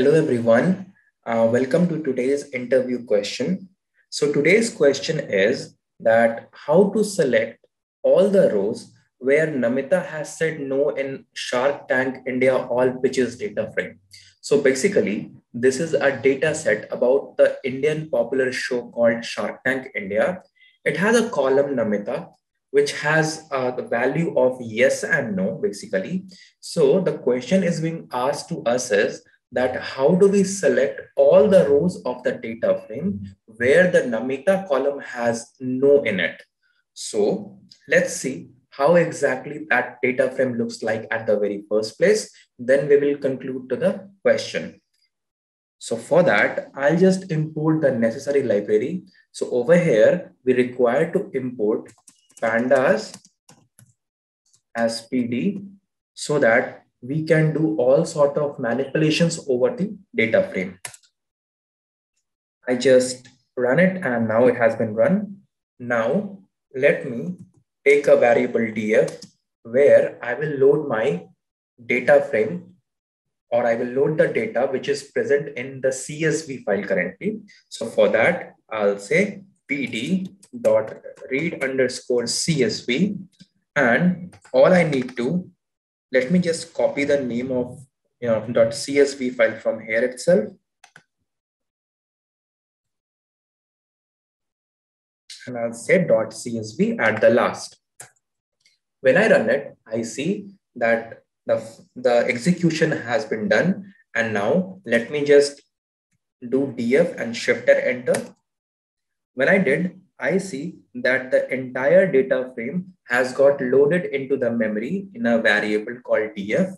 Hello, everyone. Uh, welcome to today's interview question. So today's question is that how to select all the rows where Namita has said no in Shark Tank India all pitches data frame. So basically, this is a data set about the Indian popular show called Shark Tank India. It has a column Namita, which has uh, the value of yes and no, basically. So the question is being asked to us is that how do we select all the rows of the data frame where the Namita column has no in it. So let's see how exactly that data frame looks like at the very first place. Then we will conclude to the question. So for that, I'll just import the necessary library. So over here, we require to import pandas as PD so that we can do all sort of manipulations over the data frame. I just run it and now it has been run. Now let me take a variable df where I will load my data frame or I will load the data which is present in the CSV file currently. So for that, I'll say pd dot read underscore CSV and all I need to let me just copy the name of you know, .csv file from here itself. And I'll say .csv at the last. When I run it, I see that the, the execution has been done. And now let me just do df and shifter enter. When I did, I see that the entire data frame has got loaded into the memory in a variable called df.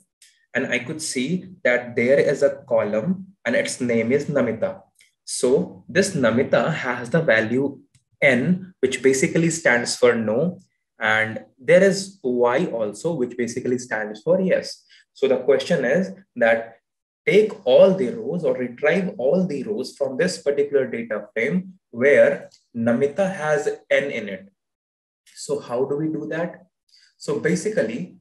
And I could see that there is a column and its name is Namita. So this Namita has the value n, which basically stands for no. And there is y also, which basically stands for yes. So the question is that take all the rows or retrieve all the rows from this particular data frame where Namita has n in it. So how do we do that? So basically,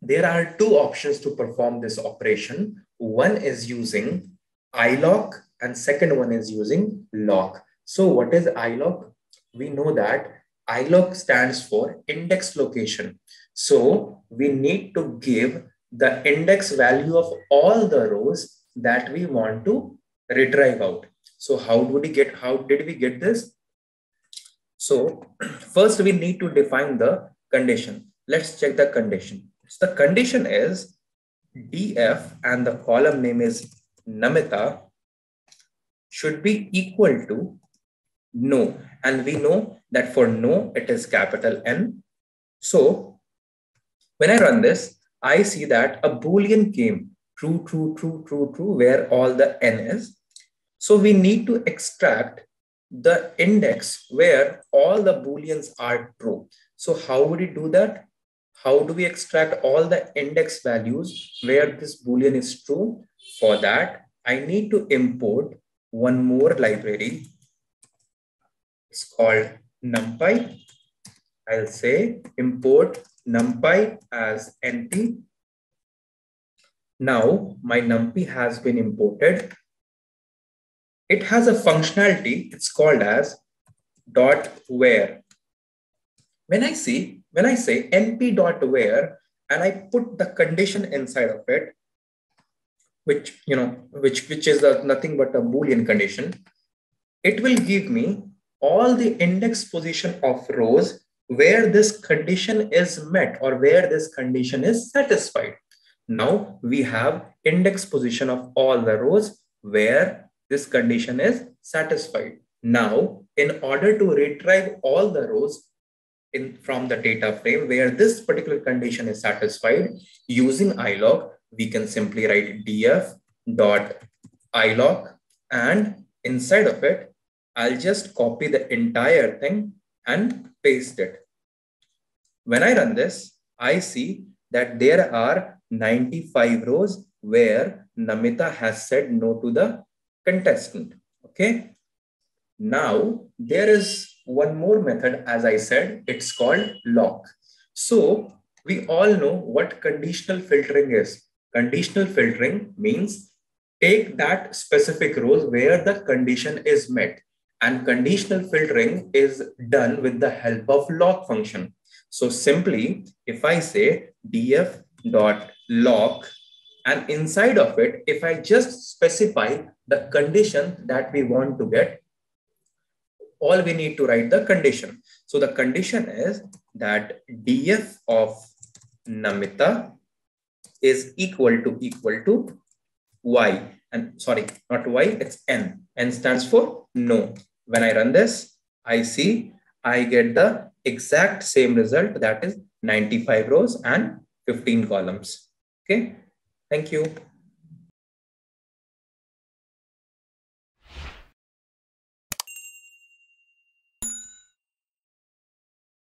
there are two options to perform this operation. One is using iloc and second one is using loc. So what is iloc? We know that iloc stands for index location. So we need to give the index value of all the rows that we want to retrieve out. So how do we get, how did we get this? So first we need to define the condition. Let's check the condition. So the condition is df and the column name is Namita should be equal to no. And we know that for no, it is capital N. So when I run this, I see that a Boolean came true, true, true, true, true, where all the n is. So we need to extract the index where all the Booleans are true. So how would we do that? How do we extract all the index values where this Boolean is true? For that, I need to import one more library. It's called NumPy. I'll say import numpy as np. Now my numpy has been imported. It has a functionality, it's called as dot where. When I see, when I say np dot where, and I put the condition inside of it, which you know, which which is a, nothing but a boolean condition, it will give me all the index position of rows where this condition is met or where this condition is satisfied. Now we have index position of all the rows where this condition is satisfied. Now, in order to retrieve all the rows in, from the data frame where this particular condition is satisfied, using iloc, we can simply write df dot iloc and inside of it, I'll just copy the entire thing and paste it. When I run this, I see that there are 95 rows where Namita has said no to the contestant. Okay. Now, there is one more method, as I said, it's called loc. So, we all know what conditional filtering is. Conditional filtering means take that specific rows where the condition is met. And conditional filtering is done with the help of loc function. So simply, if I say df dot loc, and inside of it, if I just specify the condition that we want to get, all we need to write the condition. So the condition is that df of Namita is equal to equal to y. And sorry not y it's n. N stands for no. When i run this i see i get the exact same result that is 95 rows and 15 columns. Okay thank you